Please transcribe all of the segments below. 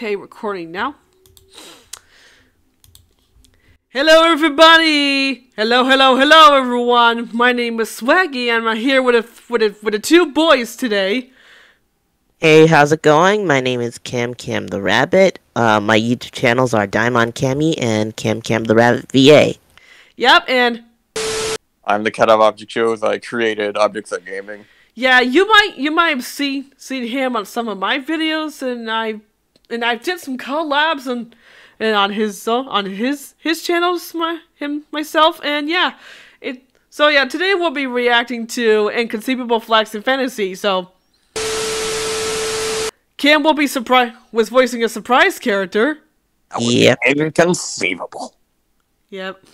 Okay, recording now. Hello, everybody! Hello, hello, hello, everyone! My name is Swaggy, and I'm here with a, with a, with the two boys today. Hey, how's it going? My name is Cam Cam the Rabbit. Uh, my YouTube channels are Diamond Cammy and Cam Cam the Rabbit VA. Yep, and I'm the cat of object shows. I created Objects at Gaming. yeah, you might you might have seen seen him on some of my videos, and I and I did some collabs and and on his uh, on his his channels, my him myself, and yeah, it. So yeah, today we'll be reacting to Inconceivable Flags and Fantasy. So Cam will be surprised was voicing a surprise character. Yep. Inconceivable. Yep.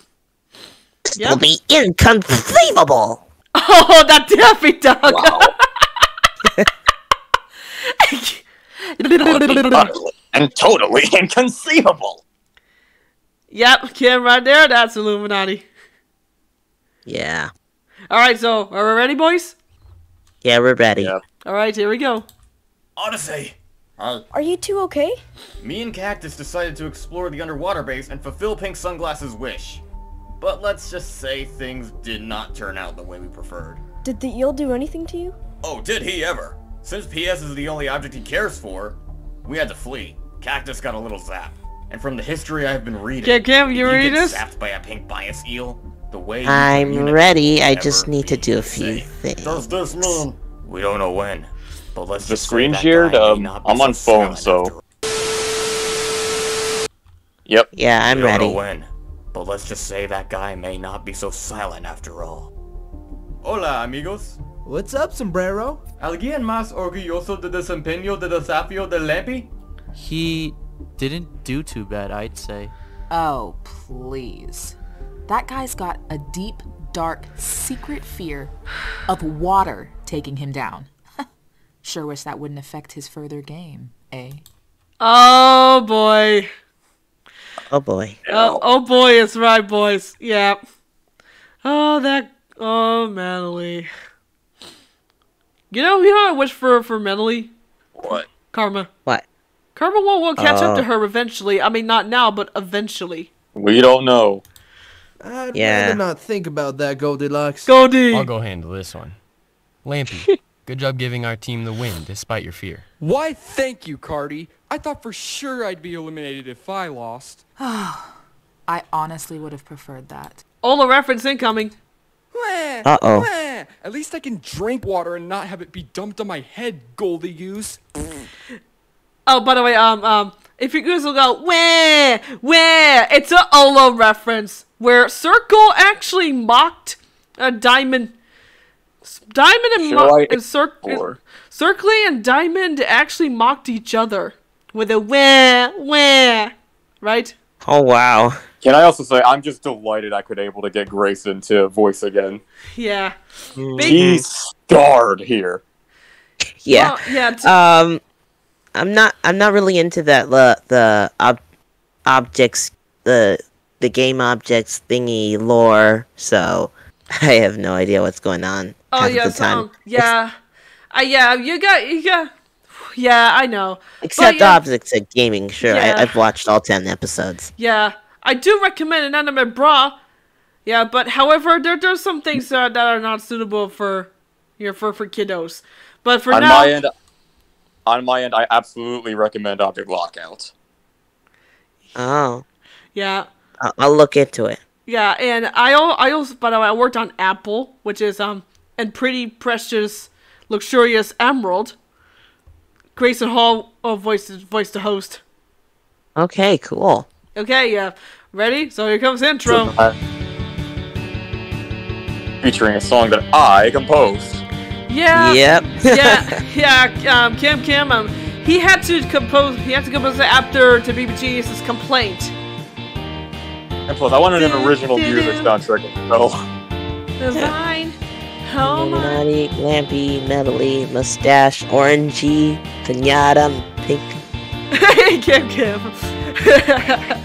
It will be inconceivable. Oh, that Daffy Duck. Utterly and totally inconceivable. yep, Cam right there. That's Illuminati. Yeah. All right, so are we ready, boys? Yeah, we're ready. Yeah. All right, here we go. Odyssey! Uh, Are you two okay? me and Cactus decided to explore the underwater base and fulfill Pink Sunglasses' wish. But let's just say things did not turn out the way we preferred. Did the eel do anything to you? Oh, did he ever? Since PS is the only object he cares for, we had to flee. Cactus got a little zap. And from the history I've been reading, Cam, Cam, you you ready get this? zapped by a pink bias eel, the way I'm ready. I just need to do a few same. things. Does this mean? We don't know when, but let's The just screen that shared? Um, I'm on phone, so- after Yep. Yeah, I'm We don't know when, but let's just say that guy may not be so silent after all. Hola, amigos. What's up, sombrero? ¿Alguien más orgulloso de desempeño de desafío de Lampi? He didn't do too bad, I'd say. Oh, please. That guy's got a deep, dark, secret fear of water taking him down. sure wish that wouldn't affect his further game, eh? Oh boy. Oh boy. Oh, oh boy, it's right, boys. Yeah. Oh, that. Oh, Mentally. You know, you know what I wish for for Mentally? What? Karma. What? Karma will, will catch up to Oh. her eventually. I mean, not now, but eventually. We don't know. I'd Yeah. rather not think about that, Goldilocks. Goldie. I'll go handle this one. Lampy, good job giving our team the win despite your fear. Why, thank you, Cardi. I thought for sure I'd be eliminated if I lost. I honestly would have preferred that. Ola reference incoming. Wah, Uh-oh. At least I can drink water and not have it be dumped on my head, Goldie Goose. Oh, by the way, um, um, if you guys will go, where, where, it's a Ola reference where Circle actually mocked a Diamond. Diamond and, Shall Mo- and Cir- explore? Circly and Diamond actually mocked each other with a where, where, right? Oh wow. Can I also say I'm just delighted I could able to get Grayson to voice again. Yeah. Big, He's starred here. Yeah. well, yeah. T- Um, I'm not. I'm not really into that. The the ob- objects, the the game objects thingy lore. So I have no idea what's going on. oh half yeah, the time. so, yeah. Uh, yeah, you got, you got. Yeah, I know. Except yeah. objects at gaming. Sure, Yeah. I, I've watched all ten episodes. Yeah, I do recommend an anime Bra. Yeah, but however, there there's some things that, that are not suitable for, you know, for for kiddos. But for on now, my end, on my end, I absolutely recommend Object Lockout. Oh, yeah, I'll, I'll look into it. yeah, and I I also by the way I worked on Apple, which is um and pretty precious, luxurious Emerald. Grayson Hall oh, voiced voiced the host. Okay, cool. Okay, yeah, ready? So here comes intro. Featuring a song that I composed. Yeah. Yep. yeah, yeah, um, Kim Kim, um, he had to compose, he had to compose it after to BB Genius's complaint. And plus, I wanted an original music soundtrack as well. Design, my, Illuminati, lampy, metally, mustache, orangey, pinata, pink. Kim Kim.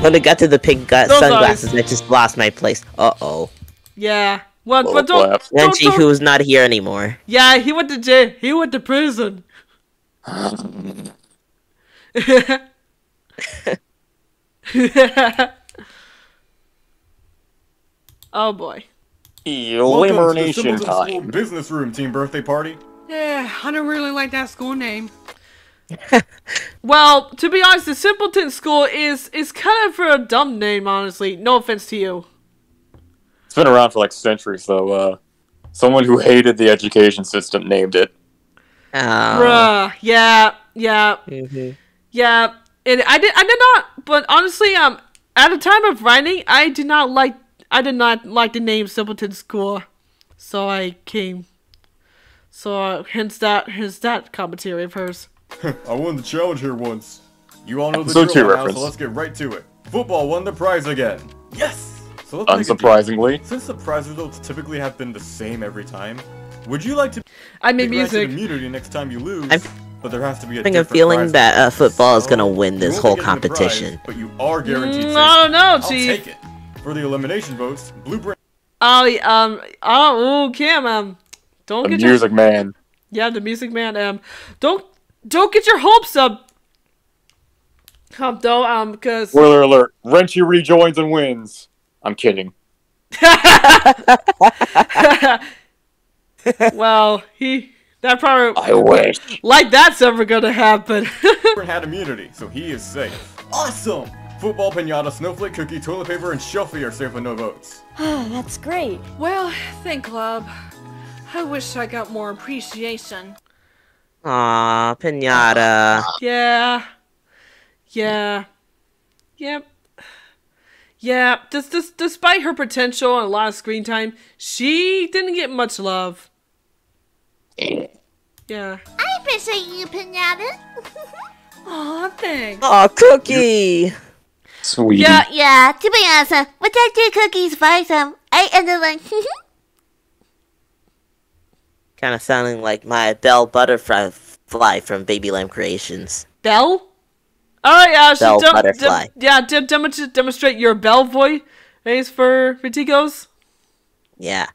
When it got to the pink gu- Those sunglasses, I just lost my place. Uh oh. yeah, well, Little but don't, clap. don't, Renji, don't- who's not here anymore. yeah, he went to jail, he went to prison. oh boy. Elimination Welcome to the Simpleton School time. Business Room Team Birthday Party. Yeah, I don't really like that school name. Well, to be honest, the Simpleton School is is kind of for a dumb name, honestly. No offense to you. It's been around for like centuries, though. Uh, someone who hated the education system named it. Oh. Bruh. Yeah, yeah, Mhm. yeah. And I did I did not but honestly, um at the time of writing, I did not like I did not like the name Simpleton School. So I came so uh, hence that hence that commentary of hers. I won the challenge here once. You all know the drill now, reference. so let's get right to it. Football won the prize again. Yes. So let's make a deal. Unsurprisingly. Since the prize results typically have been the same every time, would you like to I made be music. immunity next time you lose? I'm but there has to be a having a different feeling prize that uh, pool. football is gonna win this won't whole be getting the prize, but you are guaranteed. Mm. I don't know, I'll Chief. Take it. For the elimination votes, Blueprint. Oh, um, oh, oh, Cam, um, don't The get your music man. yeah, the music man, um, don't don't get your hopes up. Um, though, um, because Spoiler alert. Renchi rejoins and wins. I'm kidding. well, he that probably I wish. like that's ever gonna happen. Blueprint had immunity, so he is safe. Awesome! Football, pinata, snowflake cookie, toilet paper, and shelfie are safe with no votes. Oh, that's great. Well, thank Club. I wish I got more appreciation. Aw, pinata. yeah, yeah, yep. Yeah, just, just, despite her potential and a lot of screen time, she didn't get much love. Yeah. I appreciate you, Pinata. Aw, thanks. Aw, cookie. Sweet. Yeah, Yeah, to be honest, uh, with that two cookies first, um, I ended like, Kind of sounding like my Bell Butterfly fly from Baby Lamb Creations. Bell? Alright, uh, so Bell dem- butterfly. dem- yeah, dem- dem- demonstrate your bell voice Thanks for Vitigos. Yeah.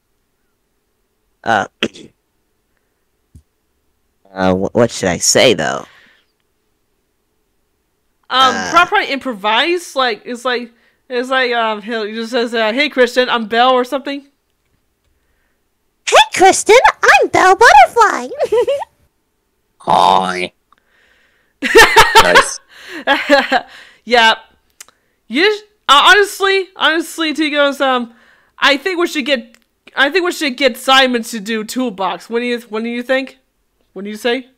Uh. uh, what should I say though? Um, Uh. probably improvise. Like it's like it's like um he he just says, uh, "Hey Christian, I'm Belle" or something. Hey, Kristen, I'm Belle Butterfly. Hi. nice. yeah. You uh, honestly, honestly, Tigos. Um, I think we should get. I think we should get Simon to do Toolbox. When do you When do you think? When do you say?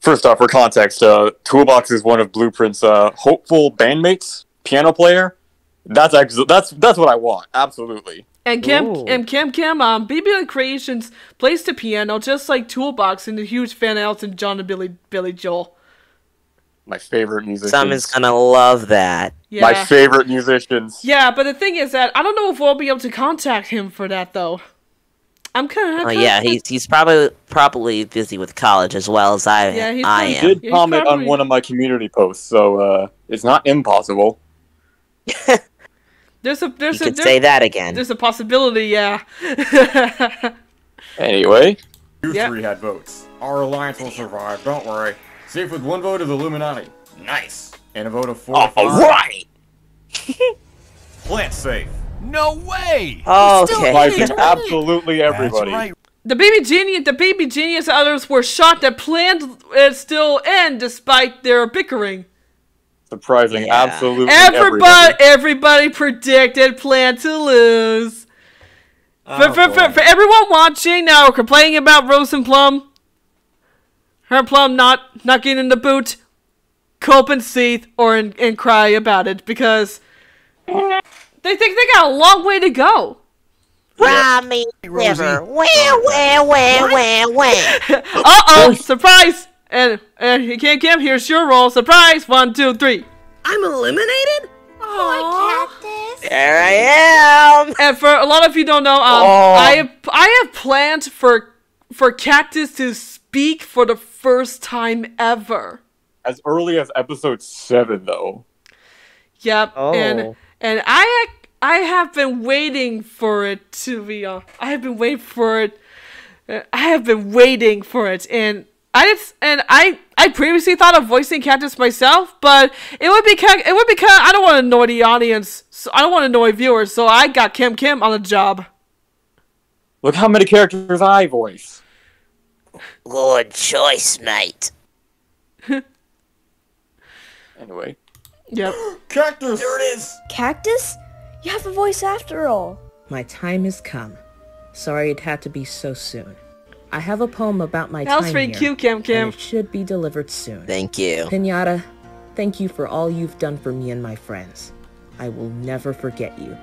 First off, for context, uh, Toolbox is one of Blueprint's uh, hopeful bandmates, piano player. That's ex- that's that's what I want. Absolutely. And Cam Ooh. and Cam Cam um BB Creations plays the piano just like Toolbox and the huge fan of Elton John and Billy Billy Joel. My favorite musicians. Simon's gonna love that. Yeah. My favorite musicians. Yeah, but the thing is that I don't know if we'll be able to contact him for that though. I'm kind of. Oh yeah, he's he's probably probably busy with college as well as I Yeah, he's I probably- He am. did He's comment probably- on one of my community posts, so uh, it's not impossible. There's a You a could there- say that again. there's a possibility. Yeah. Anyway, You Yep. three had votes. Our alliance will survive, don't worry. Safe with one vote is Illuminati. Nice. And a vote of four. to five. right. Plant safe. No way! Okay. Like absolutely everybody. That's right. the baby genius, the baby genius, others were shot that planned it still end despite their bickering. Surprising, Yeah. absolutely Everybody, everybody predicted plan to lose. For, for, for, for everyone watching now complaining about Rose and Plum, her Plum not not getting in the boot, cope and seethe or and, and cry about it because they think they got a long way to go. Rami River. Where, where, where, where, where? Uh oh, surprise! And and he can't Kim, here's your roll. Surprise! One, two, three. I'm eliminated? Poor cactus. There I am. And for a lot of you don't know, um, Oh. I have, I have planned for for Cactus to speak for the first time ever. As early as episode seven, though. Yep. Oh. And and I I have been waiting for it to be. Uh, I have been waiting for it. I have been waiting for it, and I just and I I previously thought of voicing Cactus myself, but it would be kind. It would be kind. I don't want to annoy the audience. So I don't want to annoy viewers. So I got Kim Kim on the job. Look how many characters I voice. Good choice, mate. Anyway. Yep. Cactus! There it is! Cactus? You have a voice after all. My time has come. Sorry it had to be so soon. I have a poem about my That was time here, cute, Kim Kim. and it should be delivered soon. Thank you. Pinata, thank you for all you've done for me and my friends. I will never forget you.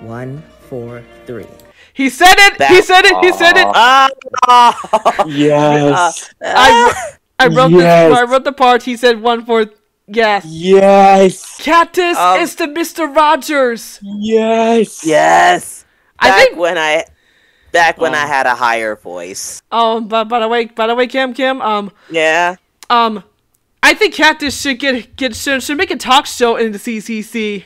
One, four, three. He said it. he said it. He said it. Ah, Yes. I, I wrote Yes. this. I wrote the part. He said one for yes. Yes. Cactus Um, is the Mister Rogers. Yes. yes. I Back think- when I, back when I had a higher voice. Um, but by the way, by the way, Kim Kim, um, Yeah. um, I think Cactus should get get should, should make a talk show in the CCC.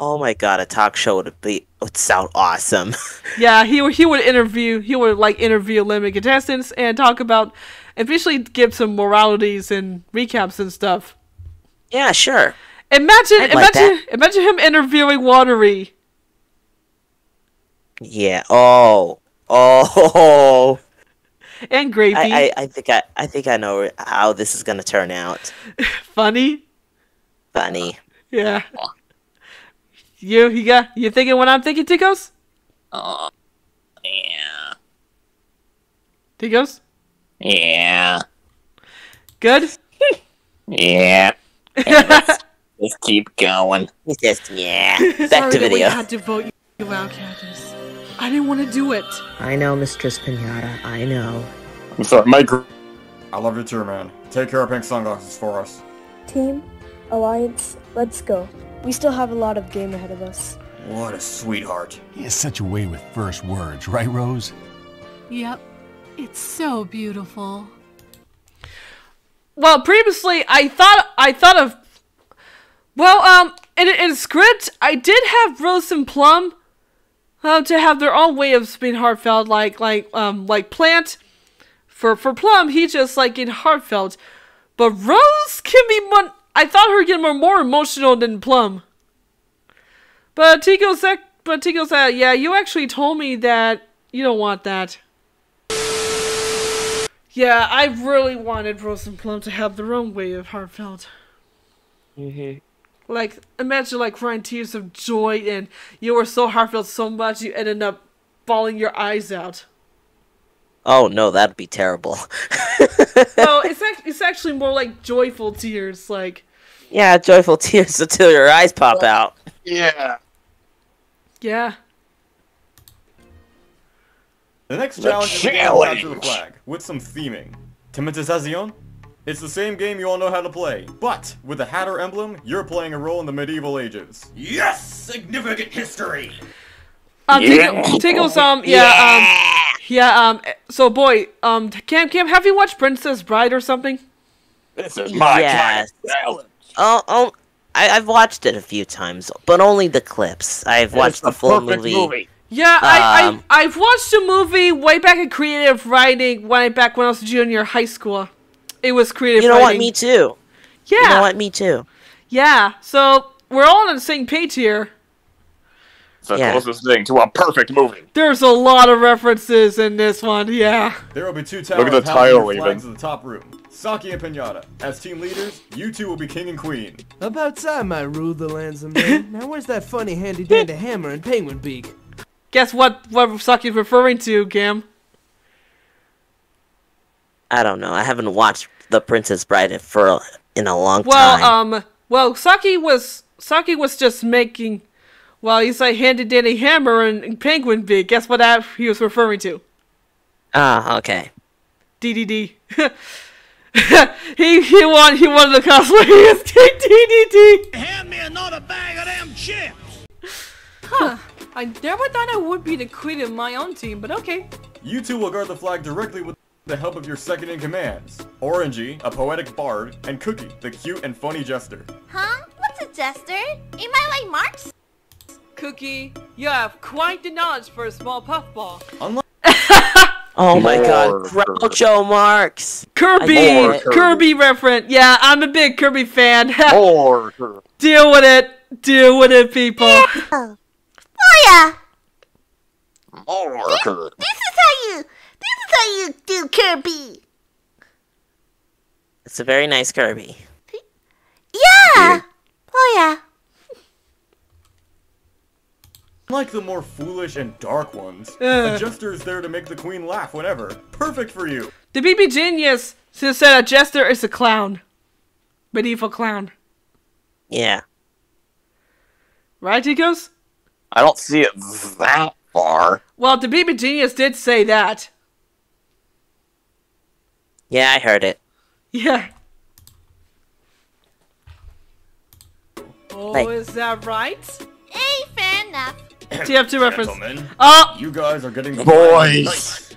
Oh my god, a talk show would be would sound awesome. Yeah, he would he would interview he would like interview limited contestants and talk about and basically give some moralities and recaps and stuff. yeah, sure. Imagine I'd like imagine imagine him interviewing Watery. Yeah. Oh. Oh. And Gravy. I, I, I think I, I think I know how this is gonna turn out. Funny. Funny. Yeah. You you got you thinking what I'm thinking, Ticos? Oh. Yeah. Ticos? Yeah. Good? Yeah. let's, let's keep going. It's just yeah. Back Sorry to that we video. had to vote you out, Cactus. I didn't want to do it. I know, Mistress Pinata, I know. I'm sorry, my gr- I love you too, man. Take care of pink sunglasses for us. Team, Alliance, let's go. We still have a lot of game ahead of us. What a sweetheart. He has such a way with first words, right, Rose? Yep. It's so beautiful. Well, previously I thought I thought of well, um, in in script I did have Rose and Plum, uh, to have their own way of being heartfelt, like like um like Plant. For for Plum, he just like in heartfelt, but Rose can be more. I thought her getting more more emotional than Plum. But Tico said, but Tico said, yeah, you actually told me that you don't want that. Yeah, I really wanted Rose and Plum to have their own way of heartfelt. Mm-hmm. Like, imagine like crying tears of joy and you were so heartfelt so much you ended up bawling your eyes out. Oh no, that'd be terrible. no, it's act- it's actually more like joyful tears. Like, yeah, joyful tears until your eyes pop out. Yeah. yeah. The next The challenge is a game challenge. capture the flag, with some theming. Timatizacion? It's the same game you all know how to play, but with the Hatter emblem, you're playing a role in the medieval ages. Yes! Significant history! Um, Yeah. Tickle, Tickles, um, yeah, um, yeah, um, so boy, um, Cam, Cam, have you watched Princess Bride or something? This is yes. Oh, oh, I, I've watched it a few times, but only the clips. I've It's watched the the full movie. movie. Yeah, I, Um, I, I've watched a movie way back in creative writing, way back when I was a junior high school. It was creative You know what? writing. Me too. Yeah. You know what? Me too. Yeah, so we're all on the same page here. It's the Yeah. closest thing to a perfect movie. There's a lot of references in this one, yeah. There will be two Look at the housing title, even. in the top room. Saki and Pinata, as team leaders, you two will be king and queen. About time I ruled the lands of men. now where's that funny handy dandy hammer and penguin beak? Guess what what Saki's referring to, Gam? I don't know. I haven't watched The Princess Bride for in a long Well, time. um, well, Saki was Saki was just making, well, he's like handy dandy hammer and, and penguin big. Guess what that he was referring to? Ah, okay. DDD. he he won he wanted the cosplay as DDD. Hand me another bag of them chips! Huh. I never thought I would be the queen of my own team, but okay. You two will guard the flag directly with the help of your second in commands. Orangey, a poetic bard, and Cookie, the cute and funny jester. Huh? What's a jester? Am I like Marks? Cookie, you have quite the knowledge for a small puffball. Unlike Oh my god, More Groucho Marx. Kirby. Kirby. reference. Yeah, I'm a big Kirby fan. More Kirby. Deal with it. Deal with it, people. Oh yeah. More Kirby. This is how you. This is how you do Kirby. It's a very nice Kirby. Yeah. Oh yeah. Like the more foolish and dark ones, Ugh. a jester is there to make the queen laugh whenever. Perfect for you. The BB Genius said a jester is a clown. Medieval clown. Yeah. Right, Ticos? I don't see it that far. Well, the BB Genius did say that. Yeah, I heard it. Yeah. Oh, Like- is that right? Hey, fair enough. TF2 reference. Gentlemen, Oh, you guys are getting the Boys.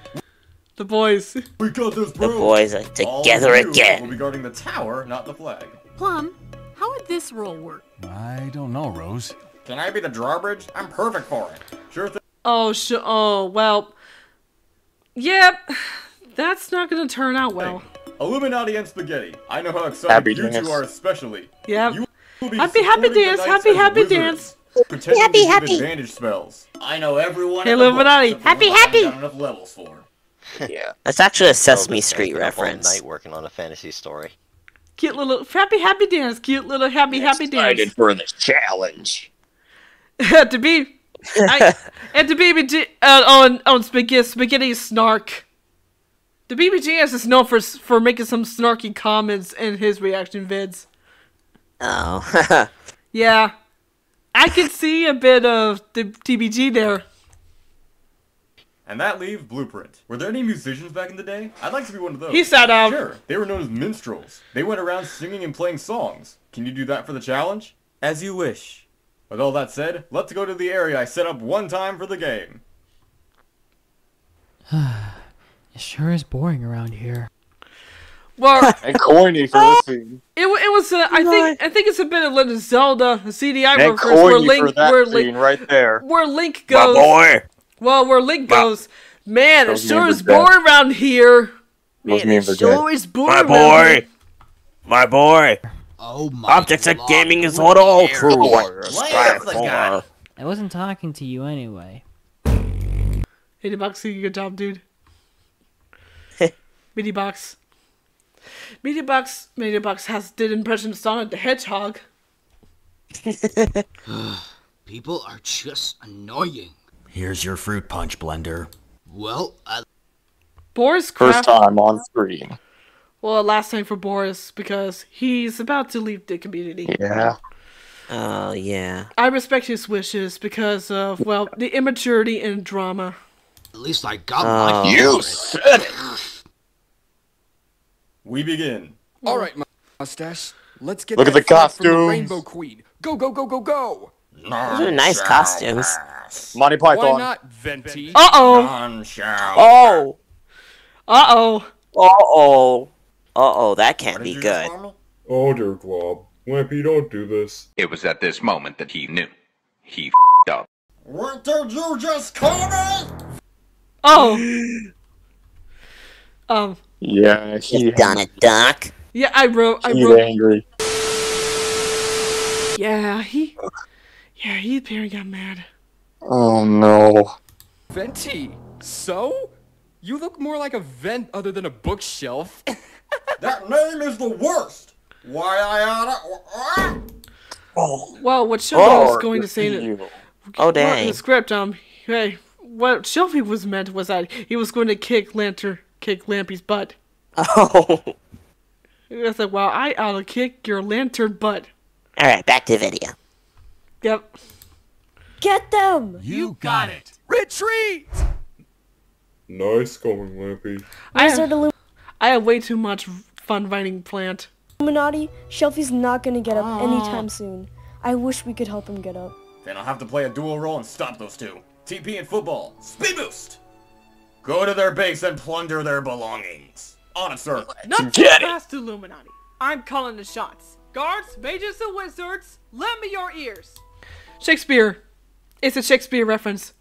the boys. We got this, The boys are All together of you again. Will be guarding the tower, not the flag. Plum, how would this rule work? I don't know, Rose. Can I be the drawbridge? I'm perfect for it. Sure thing. Oh, sh- oh, well. Yep. That's not gonna turn out well. Illuminati and Spaghetti. I know how excited Happy you dance. two are, especially. Yep. You will be Happy, happy dance, happy, happy wizards, dance. Pretending Happy, happy. advantage spells. I know everyone. Hey, in the book, Illuminati. except Happy, ones I haven't happy. got enough levels for. Yeah. That's actually a Sesame this Street been up all reference. night working on a fantasy story. Cute little happy, happy dance. Cute little happy, happy Excited dance. for the challenge. to be. I, and the BBG. Uh, on, on spaghetti, spaghetti snark. The BBGS is known for, for making some snarky comments in his reaction vids. Oh. Yeah. I can see a bit of the TBG there. And that leaves Blueprint. Were there any musicians back in the day? I'd like to be one of those. He sat out. Sure. They were known as minstrels. They went around singing and playing songs. Can you do that for the challenge? As you wish. With all that said, let's go to the area I set up one time for the game. It sure is boring around here. Well, And corny for this scene. it, it was. Uh, I think. I think it's a bit of Legend of Zelda, the CDI And reference where Link, for that where scene Link, right there. where Link My goes. boy. Well, where Link My- goes. Man, it Those sure memes is are dead. around here. Those Man, it memes are sure dead. is boring. around here. My boy. Oh my Objects at gaming is what all true. I wasn't talking to you anyway. Eighty bucks, you good job, dude. Media box. Media box. Media box has did impression of Sonic the Hedgehog. People are just annoying. Here's your fruit punch blender. Well, I... Boris First time on screen. Well, last time for Boris because he's about to leave the community. Yeah. Oh yeah. I respect his wishes because of well the immaturity and drama. at least I got Oh. my You said it. We begin. All right, mustache. Let's get Look at the fight from the costumes. Rainbow Queen. Go, go, go, go, go. Those are nice costumes. Monty Python. Why Python. not, Venti? Uh oh. None shall. Oh. Uh oh. Uh oh. Uh oh. That can't What be did you just good. call me? Oh dear, Glob. Wimpy, don't do this. It was at this moment that he knew. He fed up. What did you just call me? Oh. um. Yeah, he, You done it, Doc. Yeah, I wrote. I he's wrote. angry. Yeah, he. Yeah, he apparently got mad. Oh no. Venti. So? You look more like a vent other than a bookshelf. That name is the worst. Why I oughta. Oh. Well, what Shelby was Oh, going to say that evil. Oh well, in dang. the script, um, hey, what Shelby was meant was that he was going to kick Lantern, kick Lampy's butt. Oh. I said, well, I ought to kick your lantern butt. All right, back to video. Yep. Get them! You got it. Retreat! Nice going, Lampy. I Wizard have, I have way too much fun writing plant. Illuminati, Shelfie's not gonna get up ah. anytime soon. I wish we could help him get up. Then I'll have to play a dual role and stop those two. TP and football. Speed boost! Go to their base and plunder their belongings. On it, sir. Not too Get it. fast, Illuminati. I'm calling the shots. Guards, mages, and wizards, lend me your ears. Shakespeare. It's a Shakespeare reference.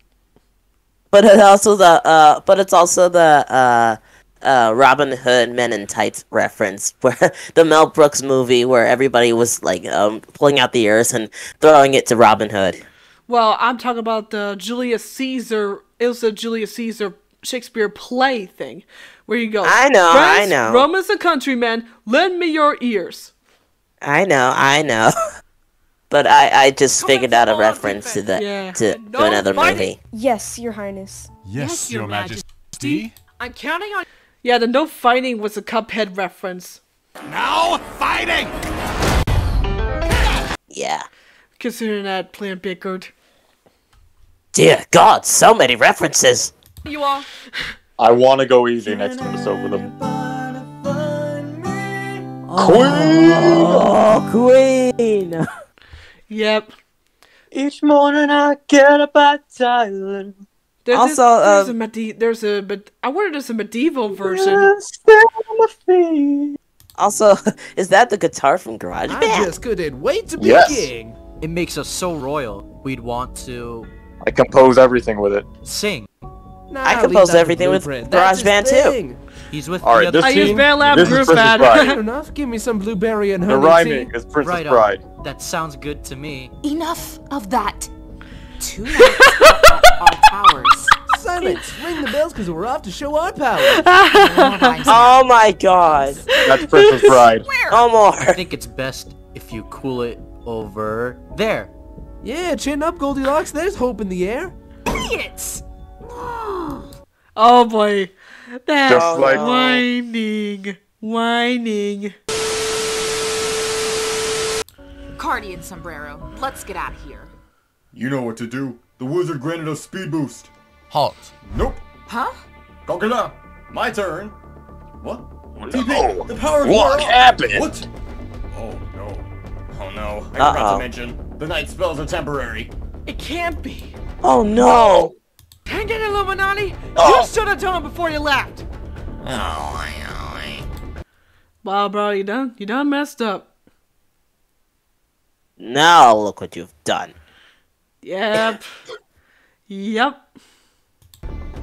But it's also the uh, but it's also the uh, uh, Robin Hood Men in Tights reference, where the Mel Brooks movie where everybody was like um, pulling out the ears and throwing it to Robin Hood. Well, I'm talking about the Julius Caesar. It was a Julius Caesar Shakespeare play thing, where you go. I know, I know." Rome is a countryman. Lend me your ears. I know, I know. But I, I just figured out a reference to the Yeah. to, to another movie. Yes, Your Highness. Yes, Your Majesty. I'm counting on. Yeah, the no fighting was a Cuphead reference. Now fighting! Yeah. Considering that plant bickered. Dear God, so many references. You all. I want to go easy next episode with them. Oh, Queen. Yep. Each morning I get up at Thailand. There's, Also, there's, there's uh, a medi- there's a but I wonder if there's a medieval version. Also, is that the guitar from Garage I Band? just couldn't wait to be Yes. king. It makes us so royal. We'd want to I compose everything with it. sing. Nah, I leave compose everything with Blueprint. That's GarageBand too. He's with All the other this I use team, Bandlab this is Group Princess Band. Fair enough. Give me some blueberry and honey. The rhyming tea. is Princess right on. That sounds good to me. Enough of that. Two knights at our towers. Silence! Ring the bells because we're off to show our power. Oh my God. That's Princess Bride. No more. I think it's best if you cool it over there. yeah, chin up, Goldilocks. There's hope in the air. Idiots! Oh boy. That's Just like- whining, whining. Cardi and Sombrero, let's get out of here. You know what to do. The wizard granted us speed boost. Halt. Nope. Huh? Gokula. My turn. What? Oh, no. TP. The power of What war- happened? What? Oh no. Oh no. I Uh-oh. forgot to mention. The night spells are temporary. It can't be. Oh no. Dang it, Illuminati! Oh. You should have done it before you left. Oh, wow, bro, you done? You done messed up. Now look what you've done. Yep. yep.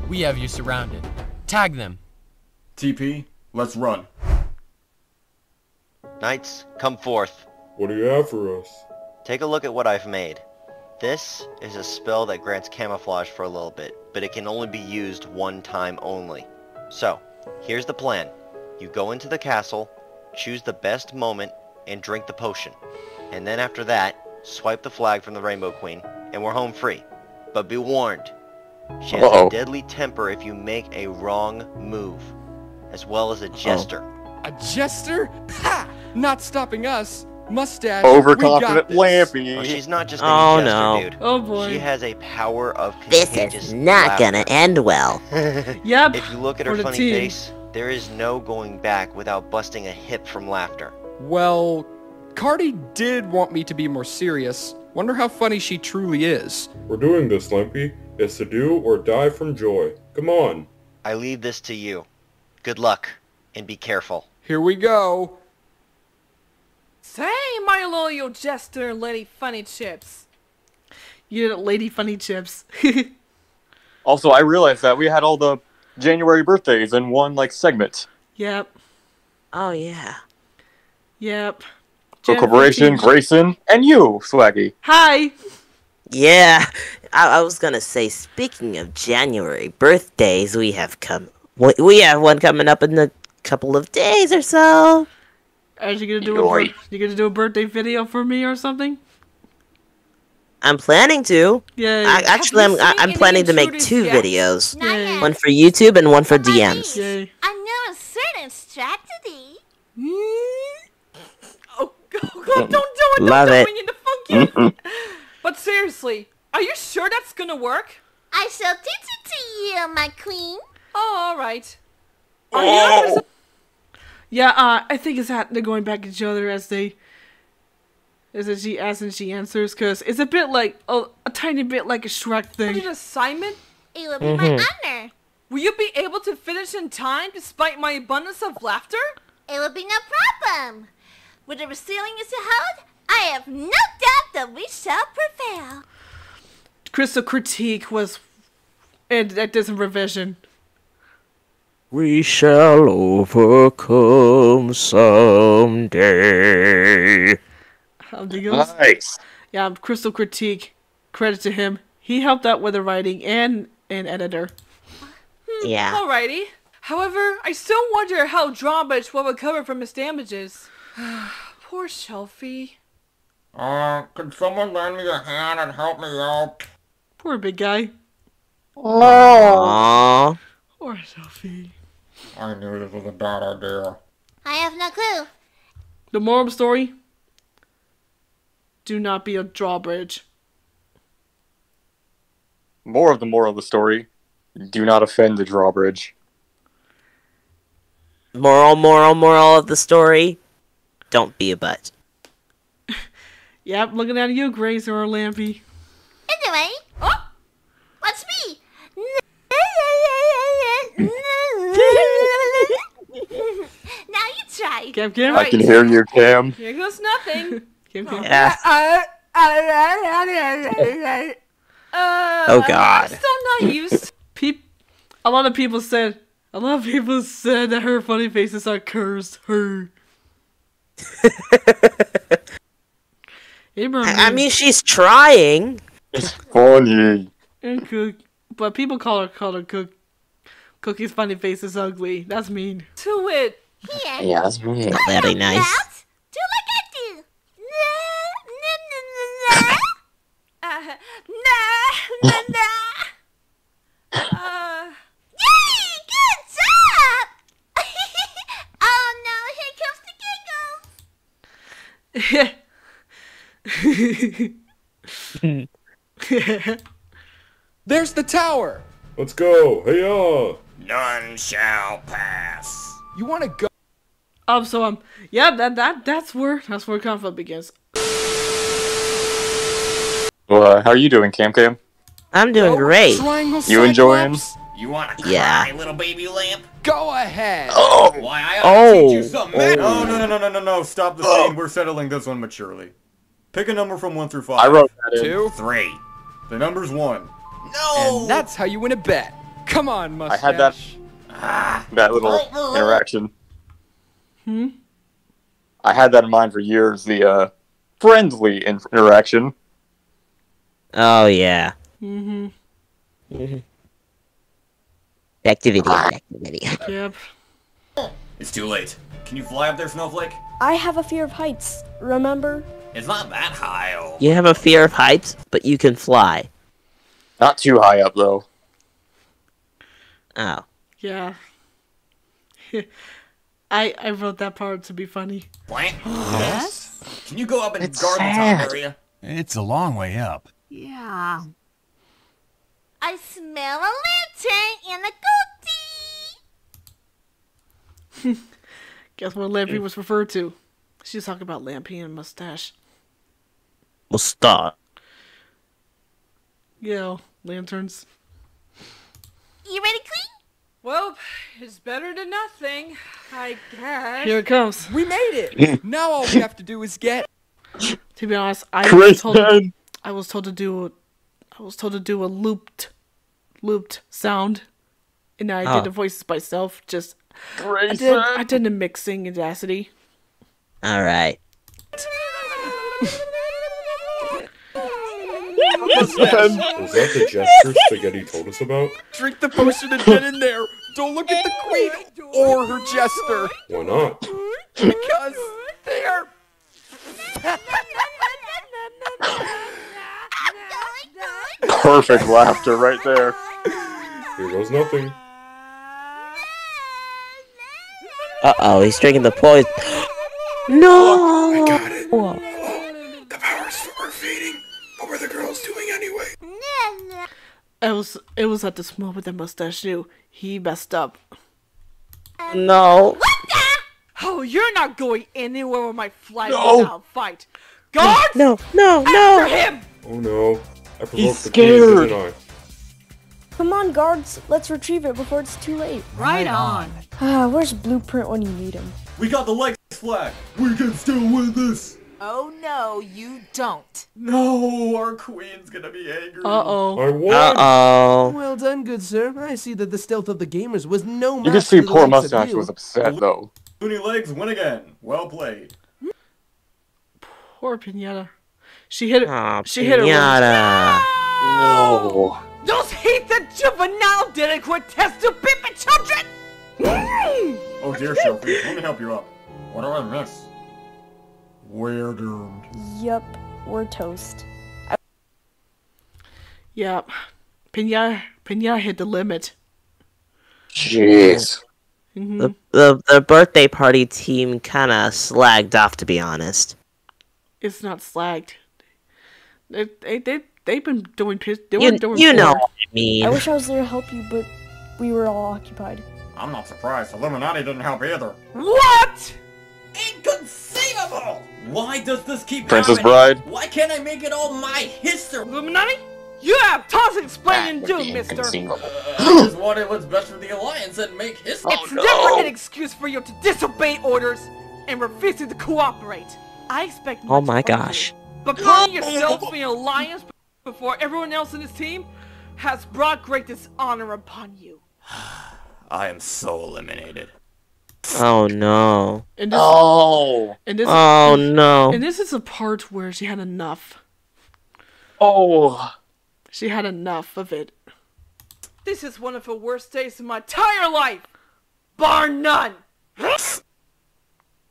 We have you surrounded. Tag them. TP. Let's run. Knights, come forth. What do you have for us? Take a look at what I've made. This is a spell that grants camouflage for a little bit, but it can only be used one time only. So, here's the plan. You go into the castle, choose the best moment, and drink the potion. And then after that, swipe the flag from the Rainbow Queen, and we're home free. But be warned, she has Uh-oh. a deadly temper if you make a wrong move, as well as a jester. A jester? Ha! Not stopping us. Mustache. we got Overconfident this. Lampy. Well, she's not just any Oh, jester, no. dude. Oh boy. She has a power of This contagious is not gonna end well. Yep. If you look at her funny team. face, there is no going back without busting a hip from laughter. Well, Cardi did want me to be more serious. Wonder how funny she truly is. We're doing this, Limpy. It's to do or die from joy. Come on. I leave this to you. Good luck, and be careful. Here we go. Say, my loyal jester, Lady Funny Chips. You did it, Lady Funny Chips. Also, I realized that we had all the January birthdays in one like segment. yep. Oh yeah. Yep. So Jan Corporation, 15. Grayson, and you, Swaggy. Hi. Yeah. I, I was gonna say. Speaking of January birthdays, we have come. We, we have one coming up in a couple of days or so. Are you gonna do a you gonna do a birthday video for me or something? I'm planning to. Yeah. I, actually, I'm I, seen I'm planning to make two yet? videos. Not yet. One for YouTube and one for DMs. Yay. I know a certain strategy. Oh, oh, God, don't do it. Don't Love it. We need to focus. but seriously, are you sure that's gonna work? I shall teach it to you, my queen. Oh, all right. Are you oh. ever Yeah, uh, I think it's that they're going back at each other as they, as a she asks and she answers, because it's a bit like a, a tiny bit like a Shrek thing. an thing. assignment? It will be my honor. Will you be able to finish in time despite my abundance of laughter? It will be no problem. With the ceiling is to hold, I have no doubt that we shall prevail. Crystal critique was And that did some revision. We shall overcome someday. Um, the goes- Nice. Yeah, Crystal Critique. Credit to him. He helped out with the writing and an editor. Yeah. Alrighty. However, I still wonder how Drawbridge will recover from his damages. Poor Shelfie. Uh, could someone lend me a hand and help me out? Poor big guy. Aww. Poor Shelfie. I knew this was a bad idea. I have no clue. The moral of the story do not be a drawbridge. More of the moral of the story: do not offend the drawbridge. Moral, moral, moral of the story. Don't be a butt. Yep, looking at you, Grazer or Lampy. Anyway, oh, what's me? Now you. Cam Cam? I can hear you, Cam. Here goes nothing. Cam Cam? Yeah. Uh, Oh, God. I'm still not used. Peop- a lot of people said, a lot of people said that her funny faces are cursed. Her. Abraham. I I mean, she's trying. It's funny. and cook, but people call her call her cook. Cookie's funny face is ugly. That's mean. To it. Here. Yeah, that's me. Very nice. That? Do look at you. Nah, nah, nah, nah. Uh, nah, nah, nah. Uh, Yay! Good job! oh no, here comes the giggles. There's the tower. Let's go. Hey, uh. None shall pass. You want to go? Um. So um. Yeah. That that that's where that's where conflict begins. Well, uh, how are you doing, Cam Cam? I'm doing great. You enjoying? You want to Yeah. cry, little baby lamp? Go ahead. Oh, Why, I ought to teach you Oh. something. oh. No, no, no, no, no, no, no. Stop the scene. We're settling this one maturely. Pick a number from 1 through 5. I wrote that in. Two. Three. The number's 1. No. And that's how you win a bet. Come on, Must. I had that that little interaction. Hmm. I had that in mind for years. The uh, friendly in- interaction. Oh yeah. Mm-hmm. Back to video. Back to video. Yep. It's too late. Can you fly up there, Snowflake? I have a fear of heights, remember? It's not that high, oh. You have a fear of heights, but you can fly. Not too high up though. Oh. Yeah. I I wrote that part to be funny. Plant? yes? Can you go up and It's guard the sad. top area? It's a long way up. Yeah. I smell a lantern and a goatee. Guess what Lampy mm. was referred to? She's talking about Lampy and mustache. Well, stop. Yeah, lanterns. You ready, Clee? Well, it's better than nothing, I guess. Here it comes. We made it. now all we have to do is get. To be honest, I was told Penn. I was told to do a, I was told to do a looped looped sound. And I Oh. did the voices myself. Just I did I did the mixing audacity. All right. Was that the gesture Spaghetti told us about? Drink the potion and get in there. Don't look at the queen or her jester Why not? because they are. Perfect laughter right there. Here goes nothing. Uh oh, he's drinking the poison. no. I got it. The powers are fading. What were the girls doing anyway? It was it was at this moment that mustache knew he messed up. No. Oh, you're not going anywhere with my flight No. without fight. Guard! No. No. After No. him! Oh no. I provoked He's the scared. didn't Come on, guards, let's retrieve it before it's too late. Right on. Ah, where's Blueprint when you need him? We got the Lex flag. We can still win this. Oh no, you don't. No, our queen's gonna be angry. Uh-oh. I won. Uh-oh. Well done, good sir. I see that the stealth of the gamers was no You can match see to the poor likes of mustache was upset though. Looney Legs win again. Well played. Poor Pinata. She hit it. Aw, she hit it. Pinata. No. Those heathen juvenile delinquent test to pimpin' children! Oh dear, Sophie. Let me help you up. What do I miss? We're doomed. Yup, we're toast. Yep. Pinya Pinya hit the limit. Jeez. Mhm. The, the the birthday party team kind of slagged off, to be honest. It's not slagged. They, they, they, they've been doing piss. They You, were doing you know poor. what I mean. I wish I was there to help you, but we were all occupied. I'm not surprised. Illuminati didn't help either. What? Inconceivable! Why does this keep Princess happening? Bride. Why can't I make it all my history? Illuminati? You have tons to explain and do, mister. Uh, I just wanted what's best for the Alliance and make history. It's oh, never an excuse for you to disobey orders and refusing to cooperate. I expect Oh much my from you. gosh. But calling yourself the Alliance before everyone else in this team has brought great dishonor upon you. I am so eliminated. Oh no. And this, Oh. and this, Oh no. And this is a part where she had enough. Oh. She had enough of it. This is one of the worst days of my entire life, bar none.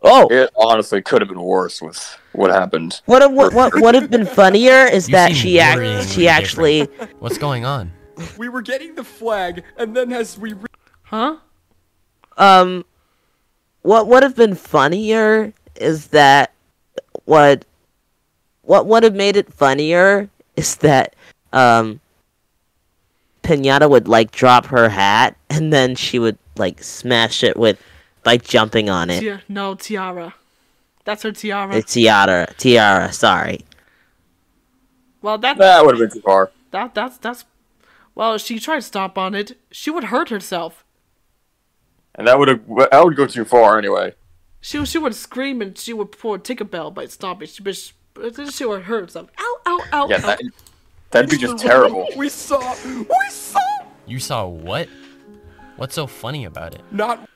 Oh. It honestly could have been worse with what happened. What what what would have been funnier is You that she act worryingly she actually. What's going on? We were getting the flag, and then as we re- Huh? um what would have been funnier is that what what would have made it funnier is that um Pinata would like drop her hat and then she would like smash it with by jumping on it. Tia- no, tiara. That's her tiara. It's tiara, tiara. Sorry. well, that That would have been too far. that that's that's. Well, she tried to stomp on it. She would hurt herself. And that would have that would go too far anyway. She she would scream and she would pull a Tinkerbell by stomping. She, but she, she would hurt herself. Ow, ow, ow, Yeah, ow. that, that'd be just terrible. we saw, we saw. You saw what? What's so funny about it? Not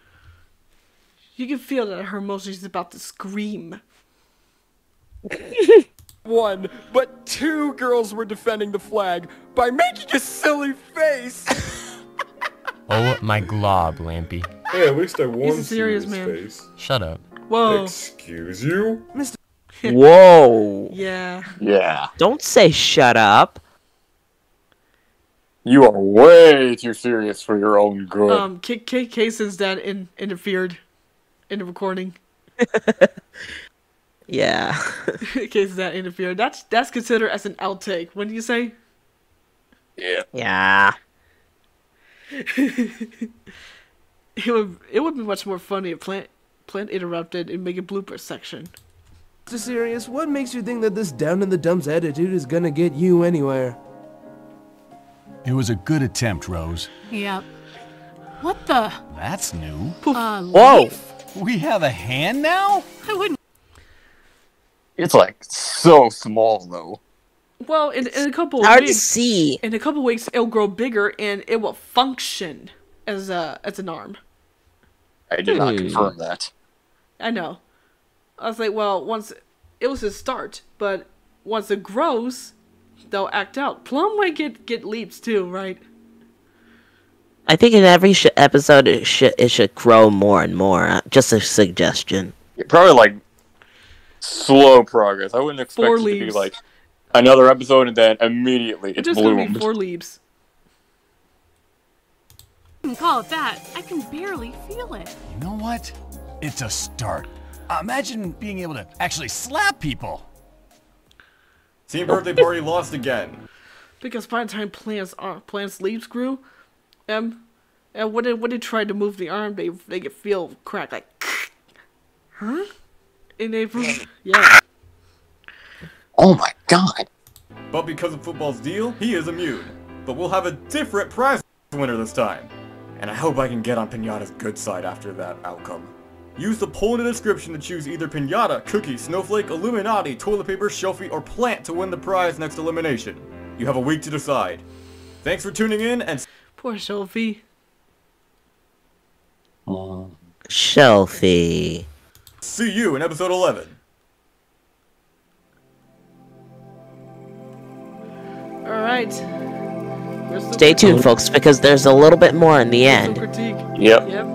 You can feel that her emotions is about to scream. one, but two girls were defending the flag by making a silly face. Oh my glob, Lampy. Hey, at least I won. He's a serious man. Face. Shut up. Whoa. Excuse you? Mr. Whoa. Yeah. Yeah. Don't say shut up. You are way too serious for your own good. Um, K- K- Casey's dad in- interfered in the recording. Yeah. Casey's dad interfered. That's that's considered as an outtake. What do you say? yeah. Yeah. It would it would be much more funny if Plant Plant interrupted and make a blooper section. Mr. Serious, what makes you think that this down in the dumps attitude is gonna get you anywhere? It was a good attempt, Rose. Yep. What the? That's new. Uh, Whoa. leaf? We have a hand now? I wouldn't. It's like so small though. Well, in, in a couple of Hard to weeks, see. in a couple of weeks, it'll grow bigger and it will function as a as an arm. I did not Hmm. confirm that. I know. I was like, well, once it was a start, but once it grows, they'll act out. Plum might get get leaps too, right? I think in every sh- episode it should it should grow more and more. Uh, Just a suggestion. Probably like slow progress. I wouldn't expect Four it to be like another episode and then immediately It's it's just gonna be four leaves. You call it that. I can barely feel it. You know what? It's a start. Uh, imagine being able to actually slap people. Team birthday party lost again. Because by the time plants uh, plants leaves grew, um, and when they when they tried to move the arm, they they could feel crack like, huh? And they yeah. Oh my god. But because of football's deal, he is immune. But we'll have a different prize winner this time. And I hope I can get on Pinata's good side after that outcome. Use the poll in the description to choose either pinata, cookie, snowflake, Illuminati, toilet paper, shelfy, or plant to win the prize next elimination. You have a week to decide. Thanks for tuning in and Poor Shelfy. Shelfy. see you in episode 11. Alright. Where's the Stay tuned, folks, because there's a little bit more in the end. critique. Yep. Yep.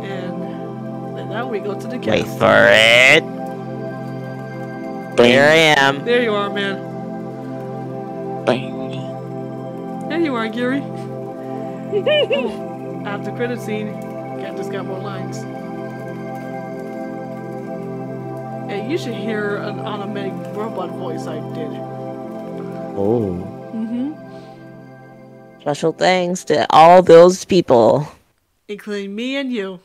And, and now we go to the Wait cast. for it. Here I am. There you are, man. There you are, Gary. oh, after credit scene, Cat just got more lines. Hey, you should hear an automatic robot voice I did. Oh. Mm-hmm. Special thanks to all those people. Including me and you.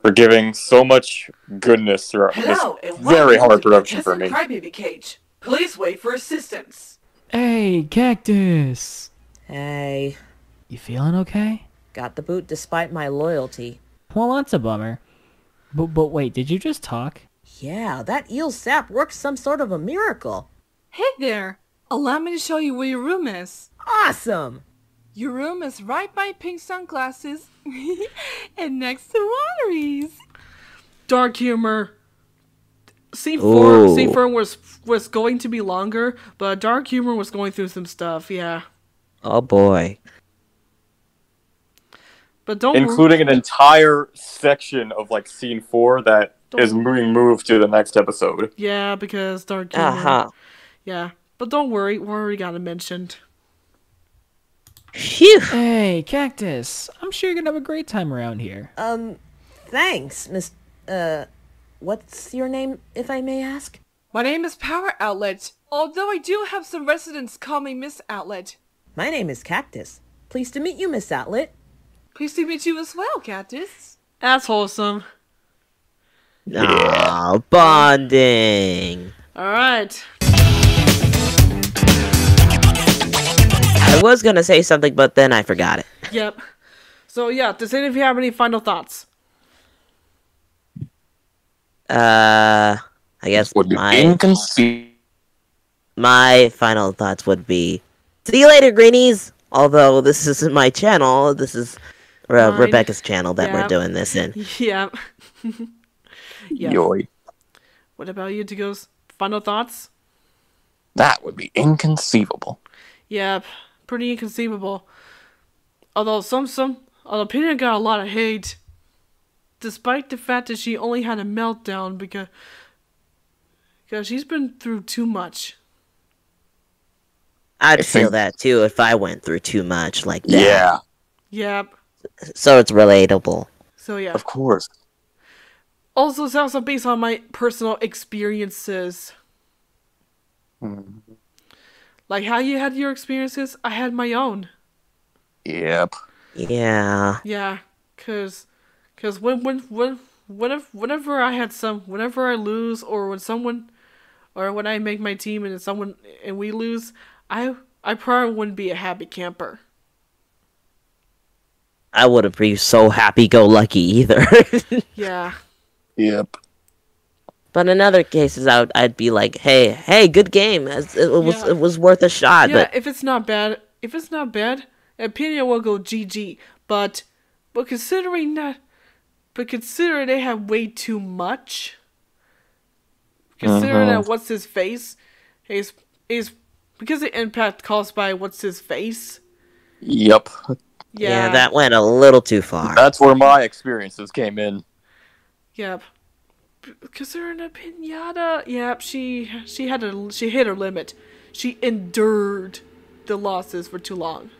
For giving so much goodness throughout this Hello, and very hard to production Kiss for and me. Crybaby Cage. Please wait for assistance. Hey, Cactus. Hey. You feeling okay? Got the boot despite my loyalty. Well, that's a bummer. But, but wait, did you just talk? Yeah, that eel sap works some sort of a miracle. Hey there. Allow me to show you where your room is. Awesome. Your room is right by pink sunglasses and next to Wateries. Dark humor. Scene four, Ooh. scene four was was going to be longer, but dark humor was going through some stuff. Yeah, Oh boy. but don't. including an entire section of like scene four that is being moved to the next episode. Yeah, because dark humor. Uh-huh. Yeah, but don't worry, we already got it mentioned. Phew. Hey, Cactus. I'm sure you're gonna have a great time around here. Um, thanks, Miss. Uh, what's your name, if I may ask? My name is Power Outlet, although I do have some residents call me Miss Outlet. My name is Cactus. Pleased to meet you, Miss Outlet. Pleased to meet you as well, Cactus. That's wholesome. Aw, bonding. All right. I was gonna say something, but then I forgot it. Yep. So yeah, does any of you have any final thoughts? Uh, I guess my my final thoughts would be, see you later, greenies. Although this isn't my channel, this is Mine. Rebecca's channel that Yeah. we're doing this in. Yep. yeah. Yoy. What about you, Tigos? Final thoughts? That would be inconceivable. Yep. Pretty inconceivable. Although some some although Peter got a lot of hate. Despite the fact that she only had a meltdown because because she's been through too much. I'd I feel think- that too if I went through too much like that. Yeah, Yep. So it's relatable. So yeah. of course. Also, it's also based on my personal experiences. Mm-hmm. Like how you had your experiences, I had my own. Yep. Yeah. Yeah, cause, cause when when when whenever whenever I had some whenever I lose or when someone, or when I make my team and someone and we lose, I I probably wouldn't be a happy camper. I wouldn't be so happy-go-lucky either. Yeah. Yep. But in other cases, I would, I'd be like, "Hey, hey, good game. It it was Yeah. it was worth a shot." yeah, But if it's not bad, if it's not bad, opinion will go GG. But, but considering that, but considering they have way too much, considering mm-hmm. that what's his face is is because the impact caused by what's his face. Yep. Yeah, yeah, that went a little too far. That's where my experiences came in. Yep. Considering a pinata, yep, she she had a she hit her limit. She endured the losses for too long.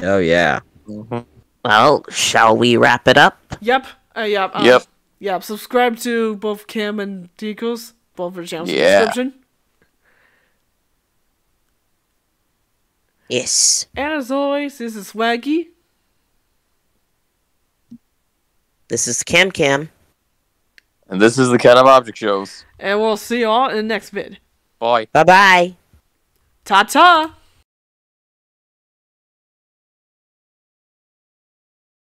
Oh yeah. Well, shall we wrap it up? Yep. Uh, yep. Um, Yep. Yep. Subscribe to both Cam and Deco's, both their channels in the Yeah. description. Yes. And as always, this is Swaggy. This is Cam Cam. And this is the Cat of Object Shows. And we'll see y'all in the next vid. Bye. Bye bye. Ta ta!